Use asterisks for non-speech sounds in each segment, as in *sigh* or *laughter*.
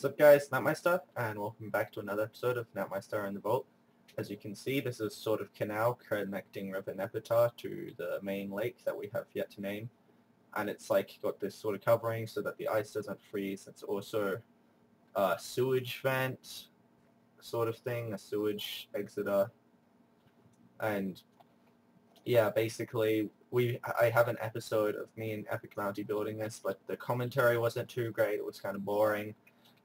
What's up guys, Natmeister, and welcome back to another episode of Natmeister in the Vault. As you can see, this is sort of canal connecting River Nepatar to the main lake that we have yet to name. And it's like got this sort of covering so that the ice doesn't freeze. It's also a sewage vent sort of thing, a sewage exiter. And yeah, basically we I have an episode of me and Epic Bounty building this, but the commentary wasn't too great. It was kind of boring.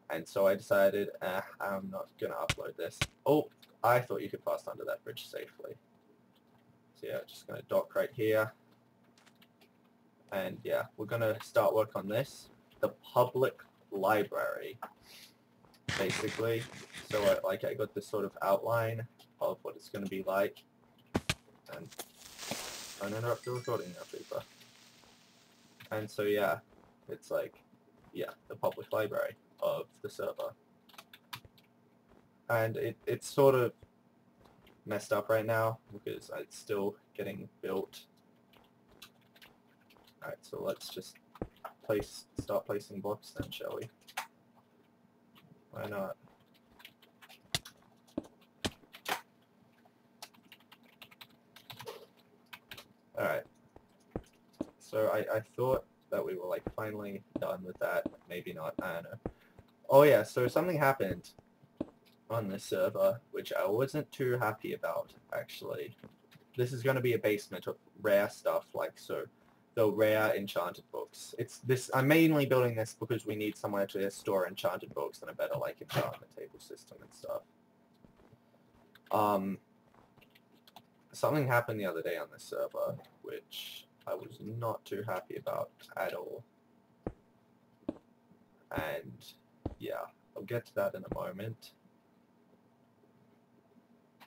And so I decided, eh, I'm not going to upload this. Oh, I thought you could pass under that bridge safely. So yeah, just going to dock right here. And yeah, we're going to start work on this. The public library, basically. So I, like I got this sort of outline of what it's going to be like. And don't interrupt the recording now, people. And so yeah, it's like, yeah, the public library of the server. And it, it's sort of messed up right now because it's still getting built. Alright, so let's just place start placing blocks then, shall we? Why not? Alright. So I, I thought that we were like finally done with that. Maybe not, I don't know. Oh yeah, so something happened on this server, which I wasn't too happy about, actually. This is going to be a basement of rare stuff, like so, the rare enchanted books. It's this. I'm mainly building this because we need somewhere to store enchanted books and a better like enchantment table system and stuff. Um, something happened the other day on this server, which I was not too happy about at all. And yeah, I'll get to that in a moment.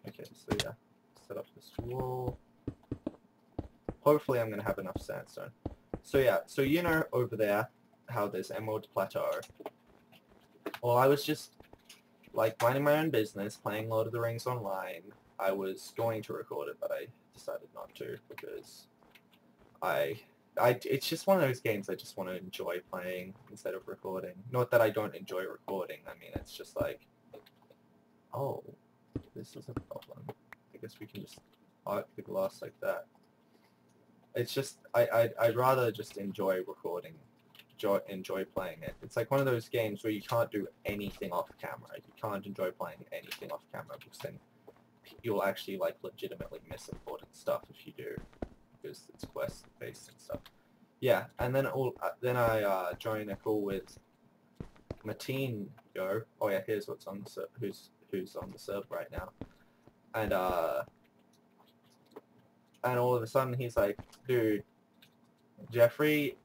Okay, so yeah, set up this wall. Hopefully I'm going to have enough sandstone. So yeah, so you know over there how there's Emerald Plateau. Well, I was just like minding my own business, playing Lord of the Rings online. I was going to record it, but I decided not to because I I, it's just one of those games I just want to enjoy playing instead of recording. Not that I don't enjoy recording. I mean, it's just like, oh, this is a problem. I guess we can just arc the glass like that. It's just, I, I, I'd rather just enjoy recording, enjoy, enjoy playing it. It's like one of those games where you can't do anything off camera. You can't enjoy playing anything off camera because then you'll actually like legitimately miss important stuff if you do because it's quest based and stuff. Yeah, and then all uh, then I uh, join a call with Mateen Go. Oh yeah, here's what's on the who's who's on the server right now, and uh, and all of a sudden he's like, dude, Jeffrey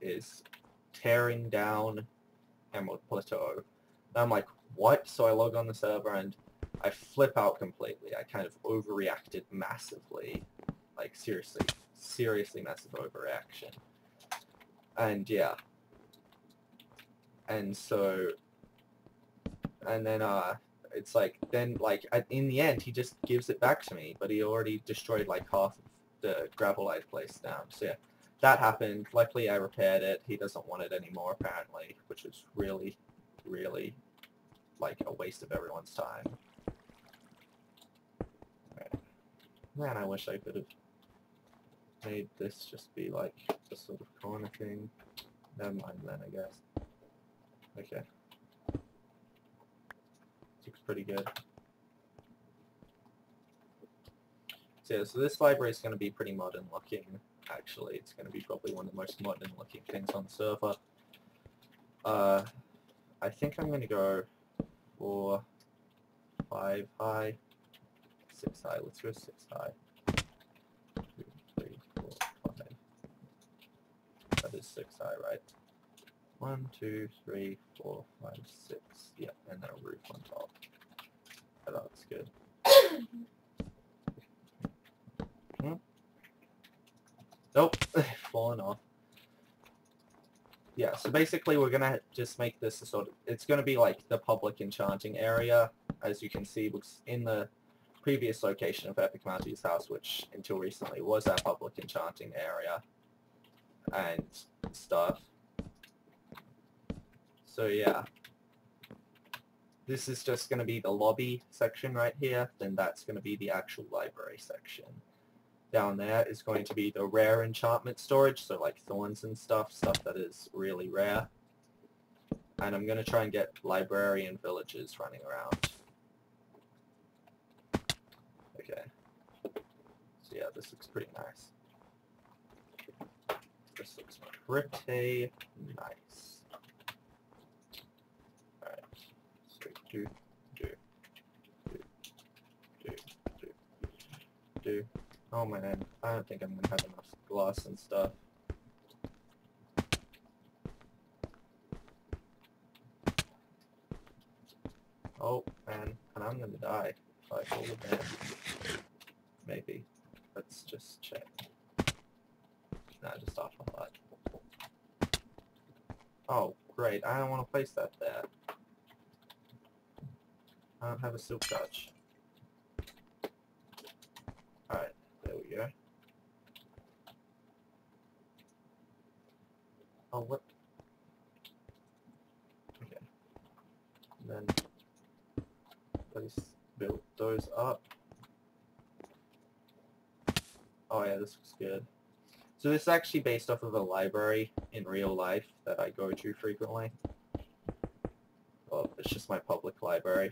is tearing down Emerald Plateau. And I'm like, what? So I log on the server and I flip out completely. I kind of overreacted massively. Like, seriously, seriously massive overreaction. And, yeah. And so, and then, uh, it's like, then, like, in the end, he just gives it back to me, but he already destroyed, like, half of the gravel I'd placed down. So, yeah, that happened. Luckily, I repaired it. He doesn't want it anymore, apparently, which is really, really, like, a waste of everyone's time. Man, I wish I could have made this just be like a sort of corner thing. Never mind then, I guess. Okay. Looks pretty good. So yeah, so this library is going to be pretty modern looking, actually. It's going to be probably one of the most modern looking things on the server. Uh, I think I'm going to go for 5 high. Six high. Let's go six high. Two, three, four, five. That is six high, right? One, two, three, four, five, six. Yep, and then a roof on top. That looks good. hmm? Nope, *laughs* falling off. Yeah, so basically we're going to just make this a sort of, it's going to be like the public enchanting area, as you can see, looks in the previous location of Epic Bounty's house, which until recently was our public enchanting area and stuff. So yeah. This is just going to be the lobby section right here, then that's going to be the actual library section. Down there is going to be the rare enchantment storage, so like thorns and stuff, stuff that is really rare. And I'm going to try and get librarian villagers running around. Okay. So yeah, this looks pretty nice. This looks pretty nice. Alright. So do, do, do, do, do, do. Oh man, I don't think I'm gonna have enough glass and stuff. Oh man, and I'm gonna die if I fall again. Maybe. Let's just check. Nah, just off of that. Oh, great. I don't want to place that there. I don't have a silk touch. Alright, there we go. Oh, what? Okay. And then place build those up. Oh yeah, this looks good. So this is actually based off of a library in real life that I go to frequently. Well, it's just my public library.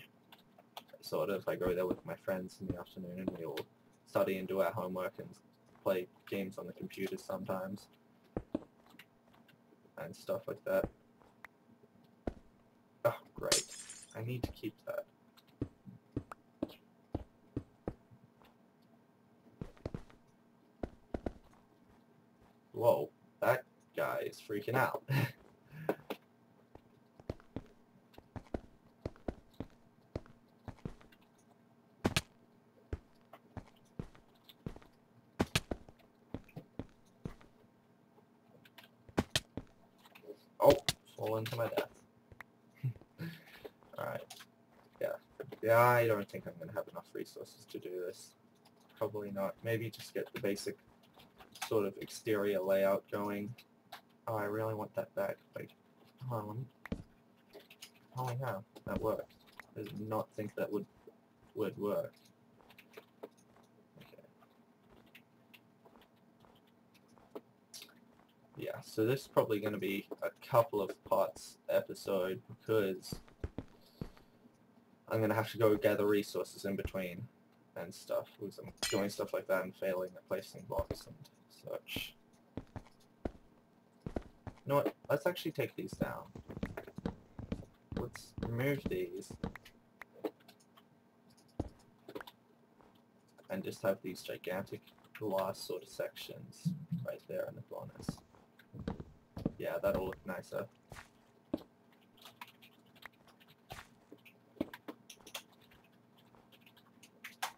Sort of, I go there with my friends in the afternoon and we all study and do our homework and play games on the computer sometimes. And stuff like that. Oh, great. I need to keep that. Whoa, that guy is freaking out. *laughs* oh, fallen to my death. *laughs* Alright. Yeah. Yeah, I don't think I'm going to have enough resources to do this. Probably not. Maybe just get the basic sort of exterior layout going. Oh, I really want that back. Like, hold on, let me... Oh, Hell, that worked. I did not think that would would work. Okay. Yeah, so this is probably going to be a couple of parts episode because I'm going to have to go gather resources in between and stuff because I'm doing stuff like that and failing at placing blocks and such. You know what? Let's actually take these down. Let's remove these. And just have these gigantic glass sort of sections right there in the corners. Yeah, that'll look nicer.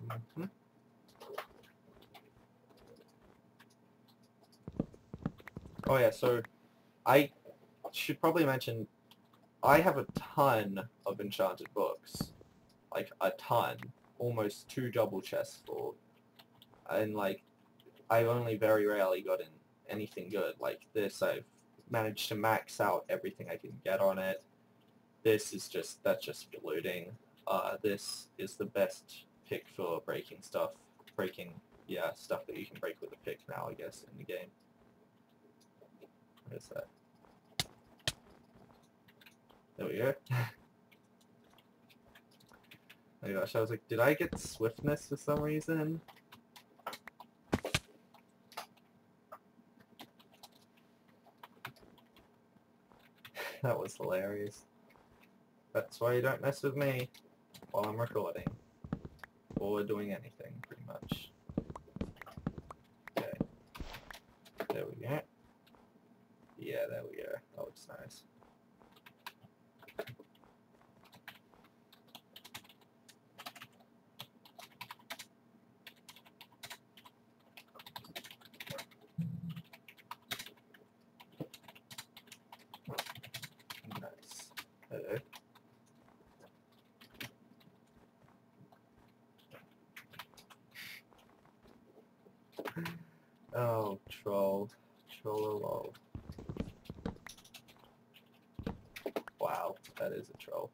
Mm -hmm. Oh yeah, so I should probably mention I have a ton of enchanted books. Like a ton. Almost two double chests full. And like I've only very rarely gotten anything good. Like this I've managed to max out everything I can get on it. This is just that's just looting. Uh, this is the best pick for breaking stuff. Breaking yeah, stuff that you can break with a pick now I guess in the game. What is that? There we go. oh my gosh, I was like, did I get swiftness for some reason? *sighs* that was hilarious. That's why you don't mess with me while I'm recording. Or doing anything, pretty much. Okay. There we go. Yeah, there we Nice. Hello. Oh, troll. Troll Wow. that is a troll.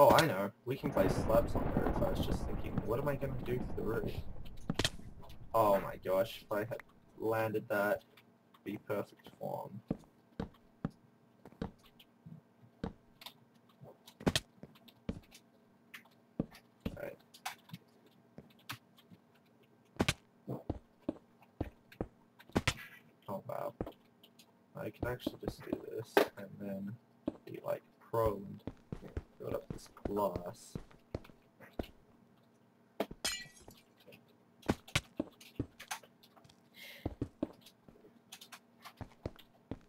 Oh, I know. We can place slabs on the roof. I was just thinking, what am I going to do to the roof? Oh my gosh, if I had landed that, be perfect form. Oh wow. I can actually just do this and then be like prone, glass.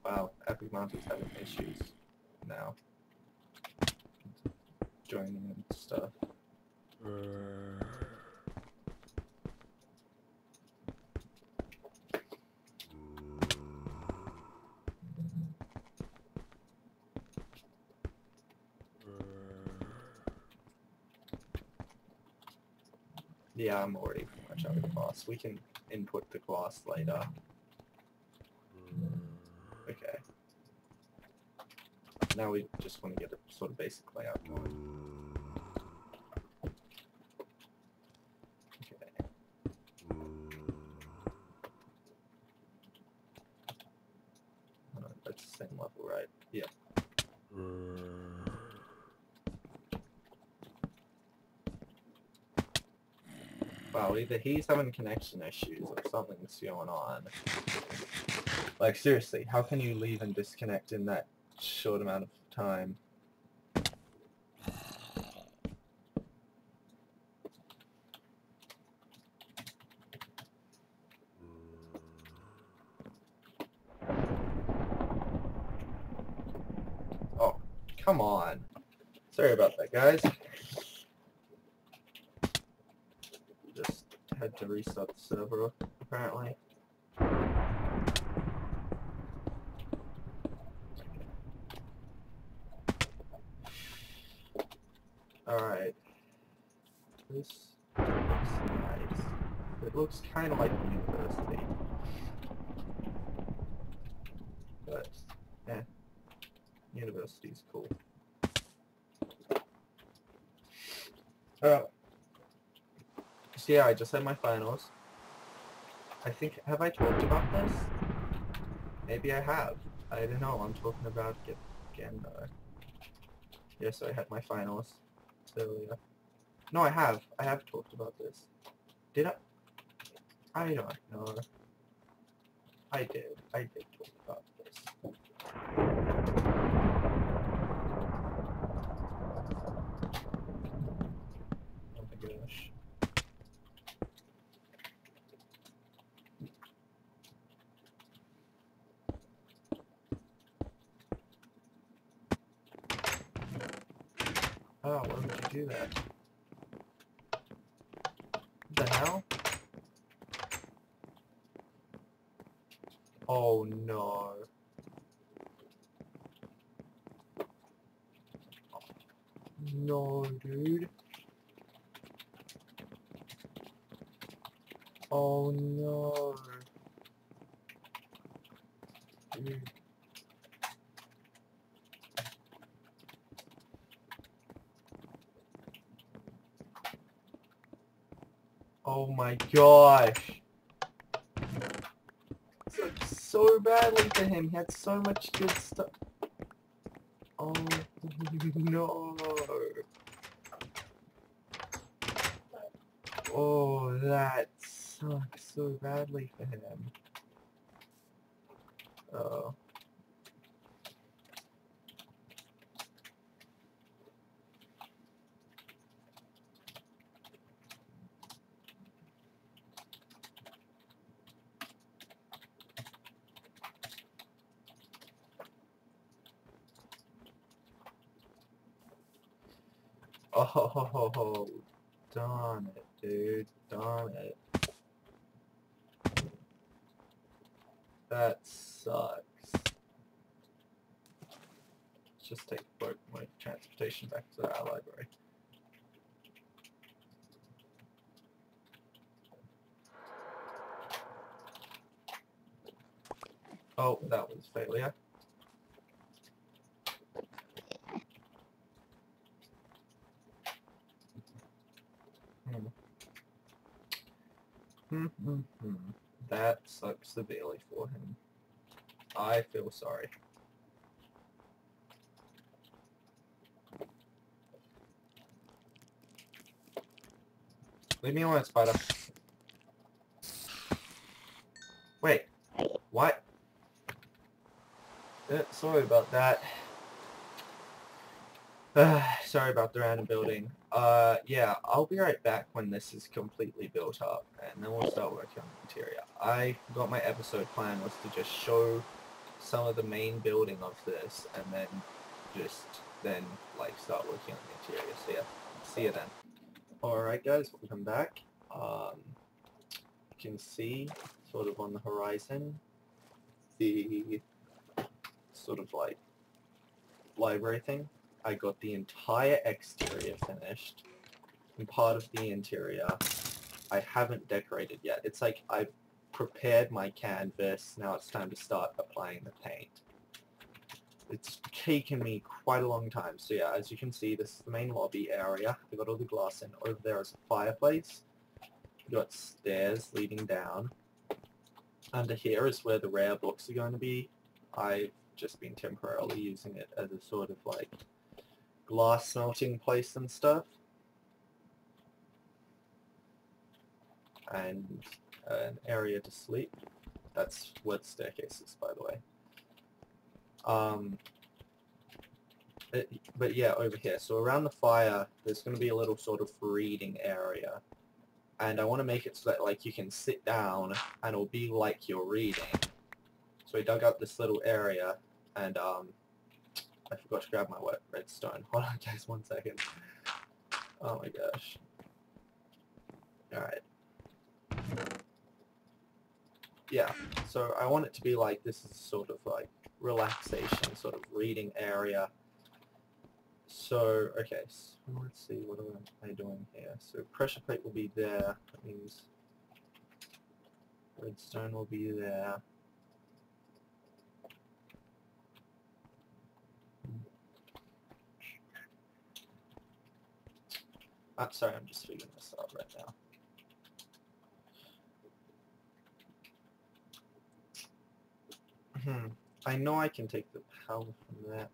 Wow, Epic Mountain's having issues now. Joining and stuff. Yeah, I'm already pretty much out of glass. We can input the glass later. Mm. Okay. Now we just want to get a sort of basic layout going. Okay. Uh, that's the same level, right? Yeah. Wow, either he's having connection issues or something's going on. Like, seriously, how can you leave and disconnect in that short amount of time? Oh, come on. Sorry about that, guys. Just restart the server, apparently. Alright. This looks nice. It looks kind of like a university. But, eh. University's cool. Alright. So yeah, I just had my finals. I think, have I talked about this? Maybe I have. I don't know, I'm talking about again though. Yes, I had my finals earlier. No, I have. I have talked about this. Did I? I don't know. I did. I did talk about this. Oh my gosh. Oh, why would you do that? The hell? Oh no. No, dude. Oh no. Dude. Oh my gosh. So badly for him. He had so much good stuff. Oh *laughs* no. Oh, that sucks so badly for him. Oh. Oh, darn it, dude. Darn it. That sucks. Let's just take my transportation back to our library. Oh, that was failure. Hmm. Hmm, hmm, hmm. That sucks severely for him. I feel sorry. Leave me alone, spider. Wait. What? Uh, sorry about that. *sighs* Sorry about the random building. Uh, yeah, I'll be right back when this is completely built up, and then we'll start working on the interior. I got my episode plan was to just show some of the main building of this, and then just then like start working on the interior. So yeah, see you then. Alright guys, welcome back. Um, you can see sort of on the horizon the sort of like library thing. I got the entire exterior finished and part of the interior I haven't decorated yet. It's like I've prepared my canvas, now it's time to start applying the paint. It's taken me quite a long time. So yeah, as you can see, this is the main lobby area. I got all the glass in. Over there is a fireplace. You got stairs leading down. Under here is where the rare books are going to be. I've just been temporarily using it as a sort of like glass melting place and stuff. And an area to sleep. That's wood staircases, by the way. Um, it, but yeah, over here. So around the fire, there's going to be a little sort of reading area. And I want to make it so that like you can sit down and it'll be like you're reading. So I dug up this little area and um, I forgot to grab my wet redstone. *laughs* Hold on guys, one second. Oh my gosh. Alright. Yeah, so I want it to be like this is sort of like relaxation sort of reading area. So, okay, so let's see, what am I doing here? So pressure plate will be there, that means redstone will be there. I'm sorry, I'm just figuring this out right now. Hmm. I know I can take the power from that.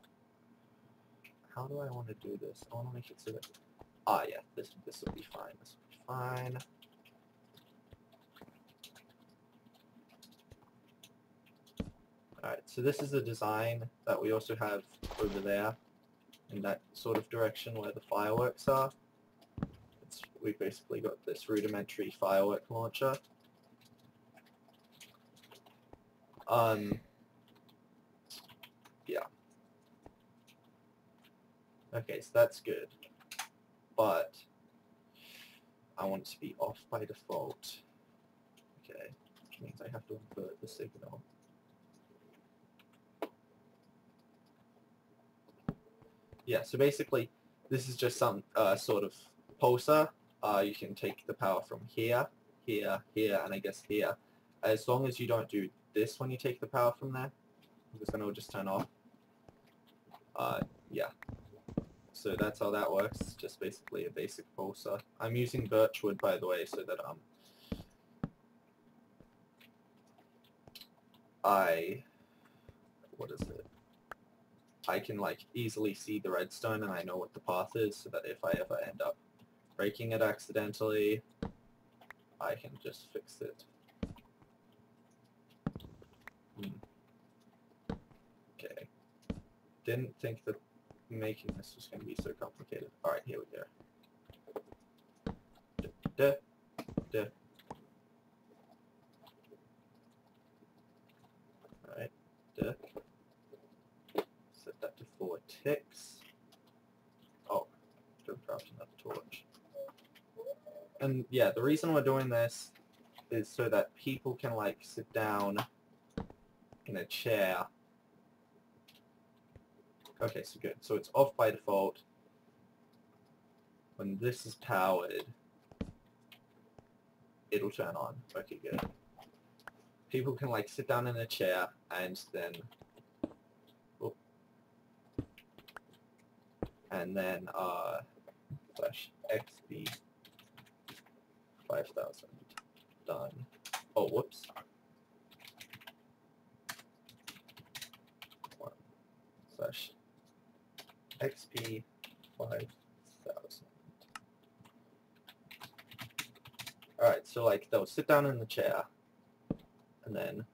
How do I want to do this? I want to make it so that... Ah, yeah, this, this will be fine. This will be fine. Alright, so this is the design that we also have over there in that sort of direction where the fireworks are. We've basically got this rudimentary firework launcher. Um, yeah. Okay, so that's good. But I want it to be off by default. Okay, which means I have to invert the signal. Yeah, so basically this is just some uh, sort of pulsar. Uh, you can take the power from here, here, here, and I guess here. As long as you don't do this when you take the power from there, because then it will just turn off. Uh, yeah, so that's how that works. Just basically a basic pulsar. I'm using birchwood, by the way, so that um I what is it? I can like easily see the redstone and I know what the path is so that if I ever end up breaking it accidentally, I can just fix it. Hmm. Okay. Didn't think that making this was going to be so complicated. Alright, here we go. Duh, duh, duh. Alright, duh. Set that to four ticks. Oh, don't craft another torch. And yeah, the reason we're doing this is so that people can like sit down in a chair Okay, so good. So it's off by default. When this is powered, it'll turn on. Okay, good. people can like sit down in a chair and then and then uh slash xp 5000 done oh whoops one slash xp 5000 alright so like they'll sit down in the chair and then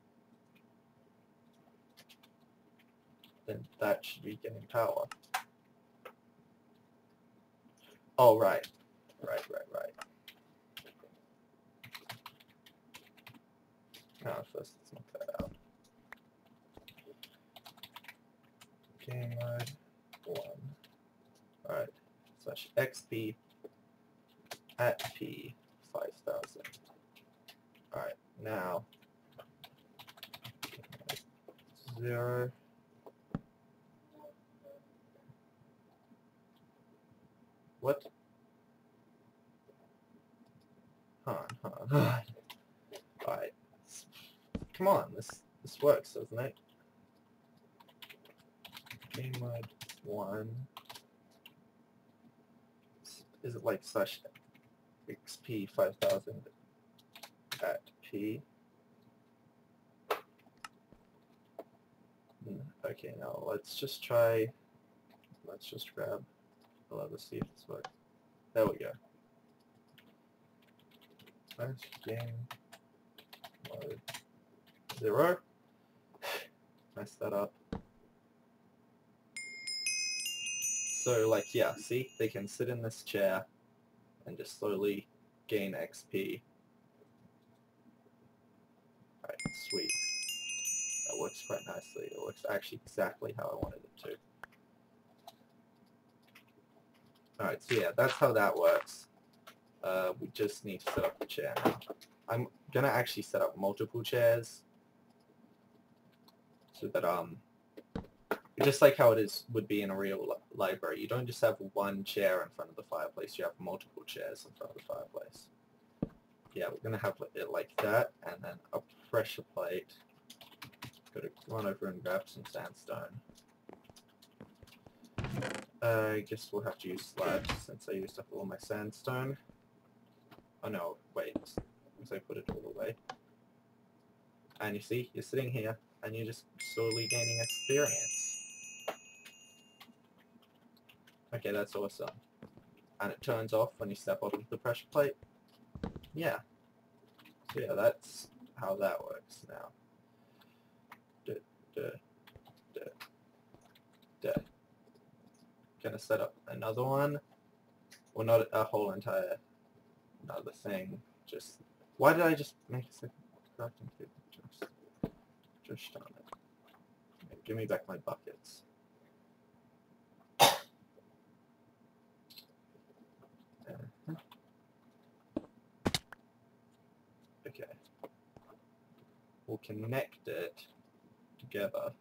then that should be getting power. Oh, right. Right, right, right. Now first let's knock that out. Game mode 1. Alright. Slash XP at P 5000. Alright, now zero. What? Huh, huh. Alright. Come on, this this works, doesn't it? Game mode one. Is it like slash XP five thousand at P? Hmm, okay, now let's just try, let's just grab, let us see if this works. There we go. Slash game mode zero. *sighs* Mess that up. So like, yeah, see, they can sit in this chair and just slowly gain XP. Alright, sweet That works quite nicely. It works actually exactly how I wanted it to. Alright, so yeah, that's how that works. Uh, we just need to set up the chair now. I'm gonna actually set up multiple chairs so that um just like how it is would be in a real li library. You don't just have one chair in front of the fireplace, you have multiple chairs in front of the fireplace. Yeah, we're gonna have it like that and then a pressure plate Gotta run over and grab some sandstone. Uh, I guess we'll have to use slabs since I used up all my sandstone. Oh no, wait. Because I put it all away. And you see, you're sitting here, and you're just slowly gaining experience. Okay, that's awesome. And it turns off when you step off of the pressure plate. Yeah. So yeah, that's how that works now duh, duh, duh. Gonna set up another one. Well, not a whole entire another thing. Just why did I just make a second crafting table? On it. Give me back my buckets. Uh-huh. Okay. We'll connect it together.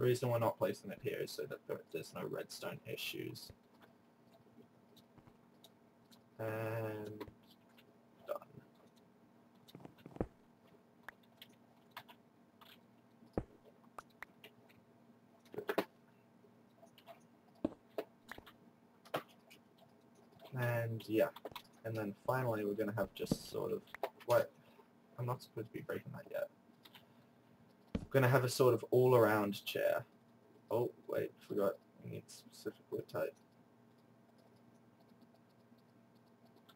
The reason we're not placing it here is so that there's no redstone issues. And And yeah, and then finally we're going to have just sort of, what, I'm not supposed to be breaking that yet. Going to have a sort of all-around chair. Oh, wait, forgot, we need specific wood type.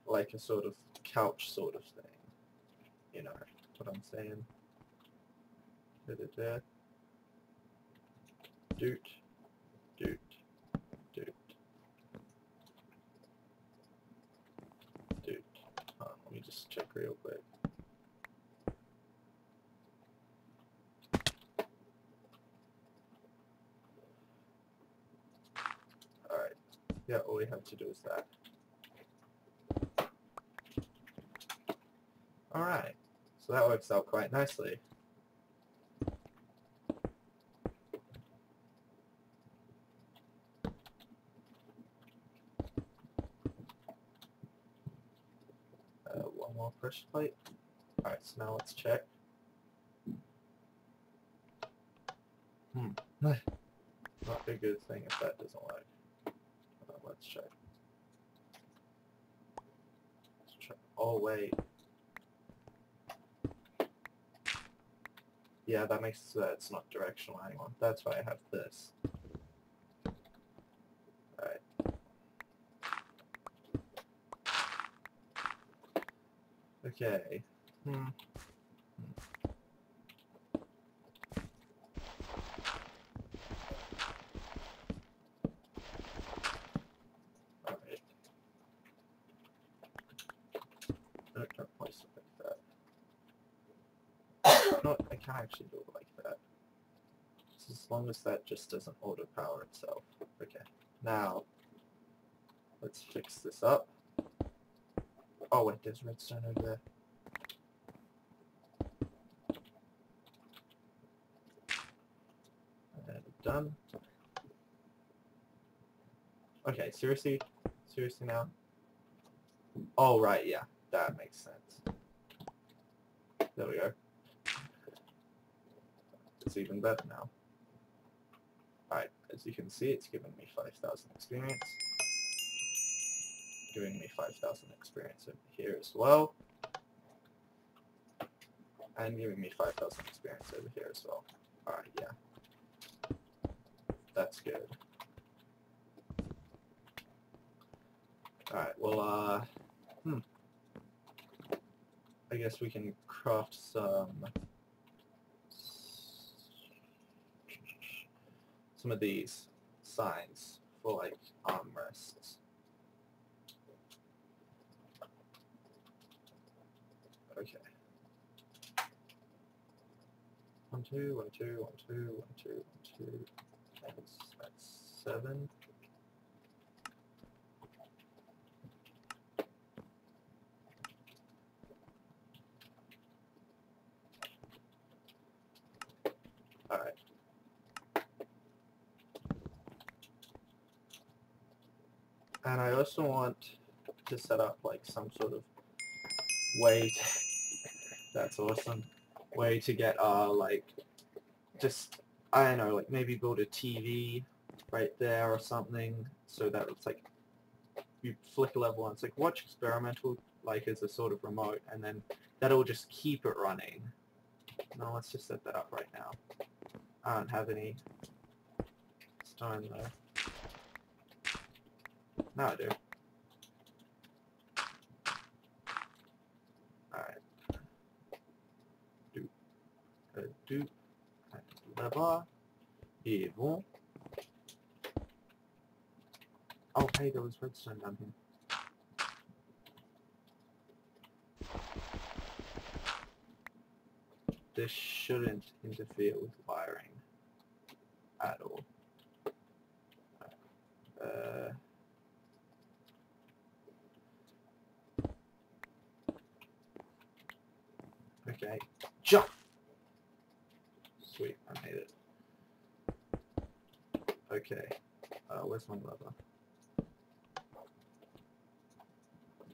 Like a sort of couch sort of thing. You know what I'm saying. Da da da. Doot. Yeah, all we have to do is that. Alright, so that works out quite nicely. Uh, one more pressure plate. Alright, so now let's check. Hmm. *laughs* Not a good thing if that doesn't work. Let's check. Let's check. Oh wait. Yeah, that makes that it's not directional anymore. That's why I have this. Alright. Okay. Hmm. Alright. No, don't place it like that. no, I can actually do it like that. As long as that just doesn't auto power itself. Okay. Now, let's fix this up. Oh wait, there's redstone over there. Done. Okay, seriously? Seriously now? Oh right, yeah, that makes sense. There we go. It's even better now. Alright, as you can see, it's giving me 5,000 experience. Giving me 5,000 experience over here as well. And giving me 5,000 experience over here as well. Alright, yeah. That's good. Alright, well, uh, hmm. I guess we can craft some some of these signs for like armrests. Okay. One two, one two, one two, one two, one two. That's, that's seven. Alright. And I also want to set up like some sort of way to, that's awesome way to get uh like just I don't know like maybe build a TV right there or something so that it's like you flick a level and it's like watch experimental like as a sort of remote and then that'll just keep it running. No let's just set that up right now. I don't have any stone though now I do. Alright. Do. Uh, do. Là-bas. Et bon. Oh, hey, there was redstone down here. This shouldn't interfere with wiring at all. Uh, Okay. Jump! Sweet, I made it. Okay. Uh, where's my?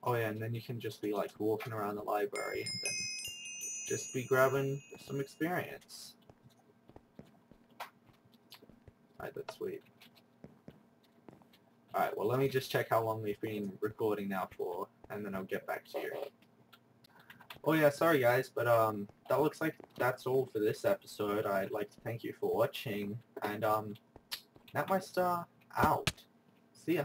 Oh yeah, and then you can just be like walking around the library and then just be grabbing some experience. Alright, that's sweet. Alright, well let me just check how long we've been recording now for, and then I'll get back to you. Oh yeah, sorry guys, but um, that looks like that's all for this episode. I'd like to thank you for watching, and um, NatMeister out. See ya.